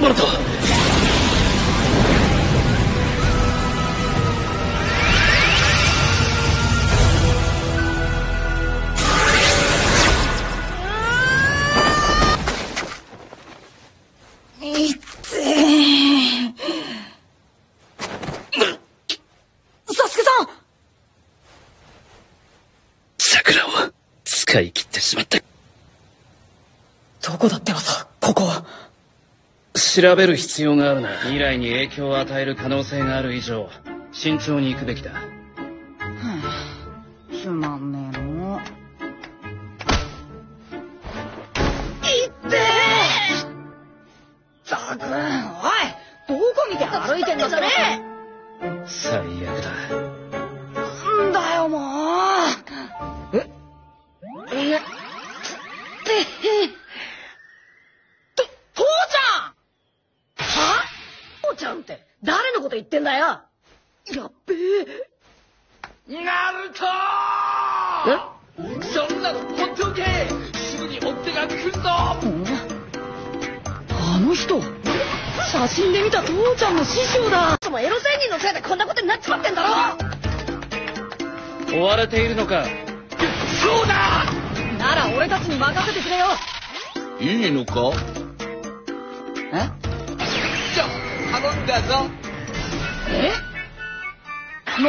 ボルト使い切ってしまったどこだってばさここ調べる必要があるな。未来に影響を与える可能性がある以上慎重に行くべきだ。つまんねえのいってったくおいどこ見て歩いてんだそれ。最悪だ言ってんだよ。やっべえ。ナルトそんなのほっとけすぐに追っ手が来るぞ。あの人写真で見た父ちゃんの師匠だ。そのエロ仙人のせいでこんなことになっちまってんだろ。追われているのか。そうだ。なら俺たちに任せてくれよ。いいのか？え？じゃあ頼んだぞえ？覗き？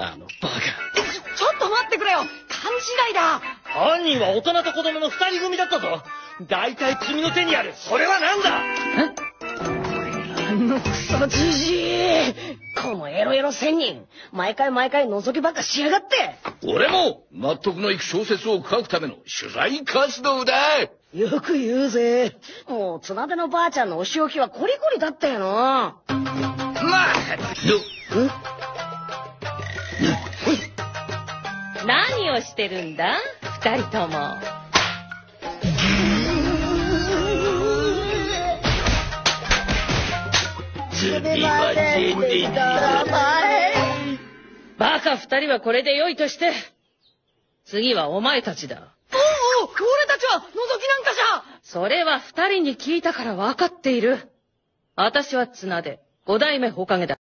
あのバカ。ちょちょっと待ってくれよ。勘違いだ。犯人は大人と子供の二人組だったぞ。大体君の手にある。それは何だ？あのクソじじい。このエロエロ仙人。毎回毎回覗きばっかしやがって。俺も納得のいく小説を書くための取材活動だ。よく言うぜ。もう綱手のばあちゃんのお仕置きはコリコリだったよなまあよ何をしてるんだ？二人とも。次は全然バカ二人はこれで良いとして、次はお前たちだ。おうおう俺たちは覗きなんかじゃそれは二人に聞いたから分かっている。私は綱で、五代目ほかげだ。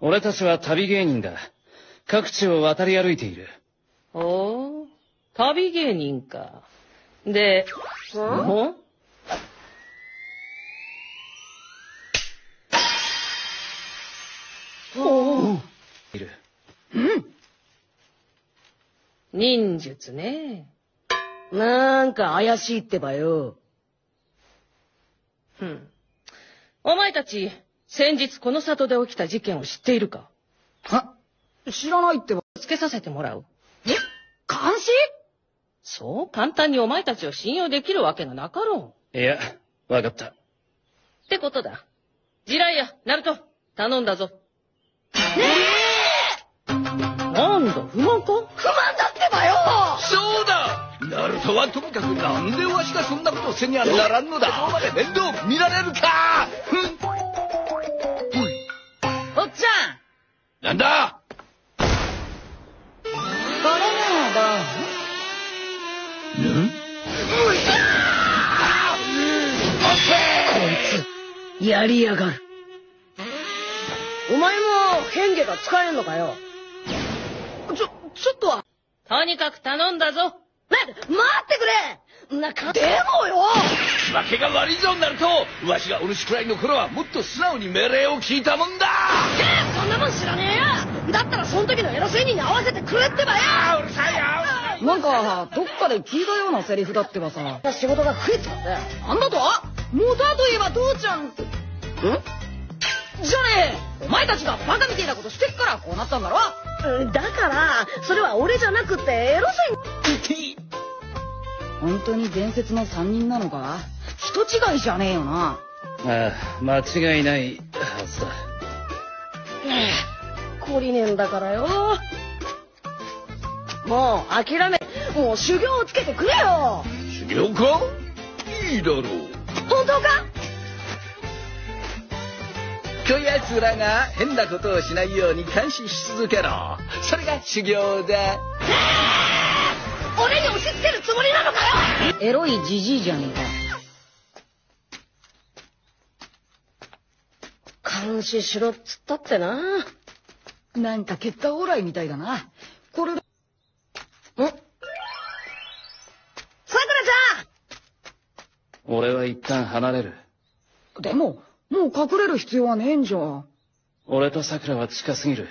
俺たちは旅芸人だ各地を渡り歩いているおー、旅芸人か。で、ん？いる忍術ね。なんか怪しいってばよふん。お前たち、先日この里で起きた事件を知っているか？は知らないってば。つけさせてもらう。え？監視？そう簡単にお前たちを信用できるわけがなかろう。いやわかった。ってことだ。ジライア、ナルト、頼んだぞ。なんだ、不満か？不満だってばよ！そうだ！ナルトはとにかくなんでわしがそんなことをせにゃならんのだ。どこまで面倒見られるか！ふんなんだ？これならん。どうやりやがる。お前も変化が使えんのかよ？ちょちょっとは。とにかく頼んだぞ。待って待ってくれなかでもよ。訳が悪いぞナルト。わしがお主くらいの頃はもっと素直に命令を聞いたもんだ。えそんなもん知らねえよだったらその時のエロ仙人に合わせてくれってばよ。あうるさいよ。なんかどっかで聞いたようなセリフだってばさ。仕事が増えちまって。なんだと？モタといえば父ちゃん。んじゃねえ。お前たちがバカみてえなことしてっからこうなったんだろ。だからそれは俺じゃなくてエロ仙本当に伝説の3人なのか？人違いじゃねえよな。ああ間違いないはずだ。懲りねえんだからよ。もう諦めもう修行をつけてくれよ。修行か？いいだろう。本当か？こやつらが変なことをしないように監視し続けろ。それが修行だ。俺に押し付けるつもりなエロいじじいじゃねえか。監視しろっつったってな。なんか結果オーライみたいだな。これ。んさくらちゃん俺は一旦離れる。でも、もう隠れる必要はねえんじゃ。俺とさくらは近すぎる。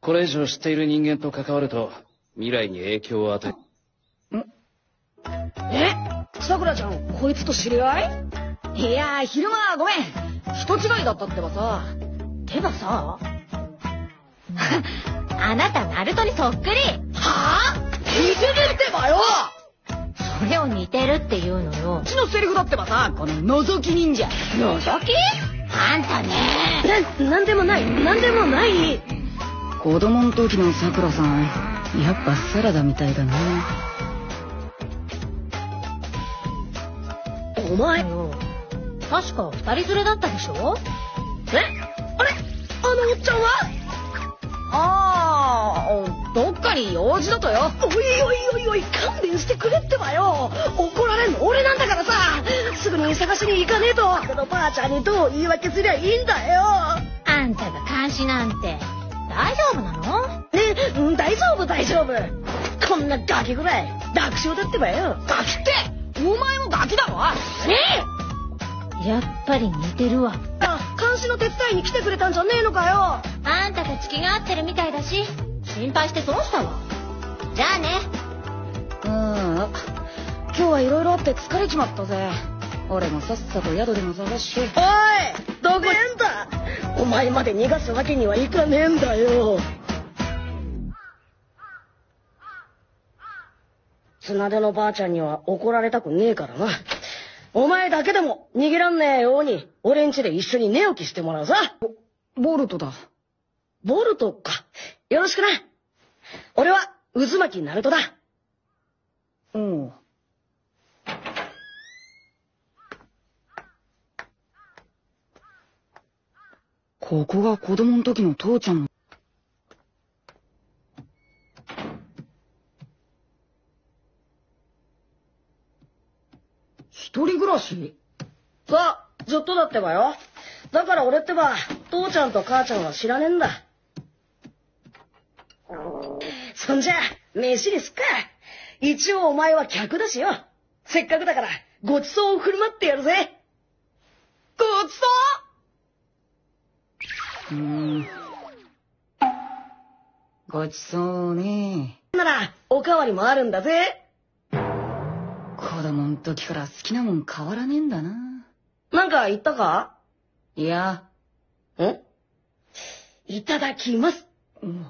これ以上知っている人間と関わると、未来に影響を与え。んえさくらちゃん、こいつと知り合い？いやー、昼間はごめん。人違いだったってばさ。てかさ？あなた、ナルトにそっくりはぁ似てるってばよそれを似てるって言うのよこっ。ちのセリフだってばさ、この覗き忍者。覗き？あんたねな、なんでもない、なんでもない。子供の時のさくらさん、やっぱサラダみたいだな。お前、確か二人連れだったでしょ？え？あれ？あのおっちゃんは？ああ、どっかに用事だとよ。おいおいおいおい、勘弁してくれってばよ。怒られんの俺なんだからさ。すぐに探しに行かねえと。このばあちゃんにどう言い訳すりゃいいんだよ。あんたが監視なんて。大丈夫なの？ね、うん大丈夫大丈夫。こんなガキぐらい楽勝だってばよ。ガキってお前もガキだろねやっぱり似てるわ。え監視の手伝いに来てくれたんじゃねえのかよ。あんたたち気が合ってるみたいだし、心配して損したわ。じゃあね。うん。今日はいろいろあって疲れちまったぜ。俺もさっさと宿でも探して。おいどこへんだお前まで逃がすわけにはいかねえんだよ。綱手のばあちゃんには怒られたくねえからな。お前だけでも逃げらんねえように、俺ん家で一緒に寝起きしてもらうさ。ボルトだ。ボルトか。よろしくな。俺は渦巻きナルトだ。うん。ここが子供の時の父ちゃんの。一人暮らし？さあ、ずっとだってばよ。だから俺ってば、父ちゃんと母ちゃんは知らねえんだ。そんじゃ、飯にすっか。一応お前は客だしよ。せっかくだから、ごちそうを振る舞ってやるぜ。ごちそう？うーん。ごちそうね。なら、おかわりもあるんだぜ。子供の時から好きなもん変わらねえんだな。なんか言ったか？いや。んいただきます。うん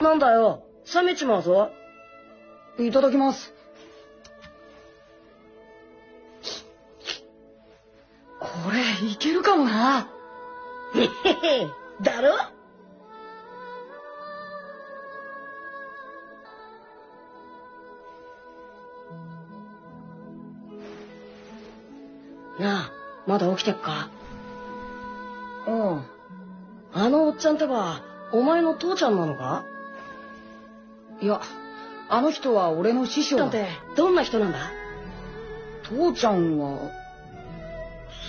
なんだよ、冷めちまうぞ。いただきます。これ、いけるかもな。へへへ、だろ？なあ、まだ起きてっか？うん。あのおっちゃんってば、お前の父ちゃんなのか？いや、あの人は俺の師匠だ。って、どんな人なんだ？父ちゃんは、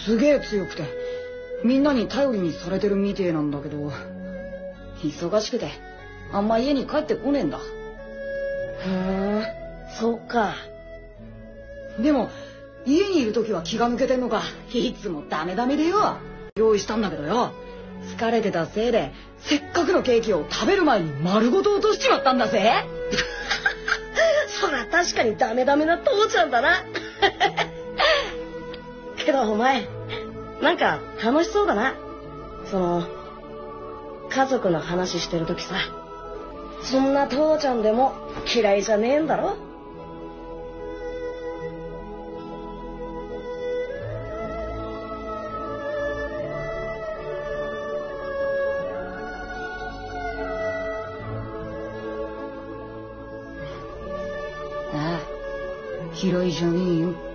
すげえ強くて、みんなに頼りにされてるみてえなんだけど、忙しくて、あんま家に帰ってこねえんだ。ふーん、そっか。でも、家にいる時は気が抜けてんのか、いつもダメダメでよ。用意したんだけどよ。疲れてたせいで、せっかくのケーキを食べる前に丸ごと落としちまったんだぜ。そら確かにダメダメな父ちゃんだな。けどお前、なんか楽しそうだな。その、家族の話してる時さ。そんな父ちゃんでも嫌いじゃねえんだろ広、いじゃねえよ。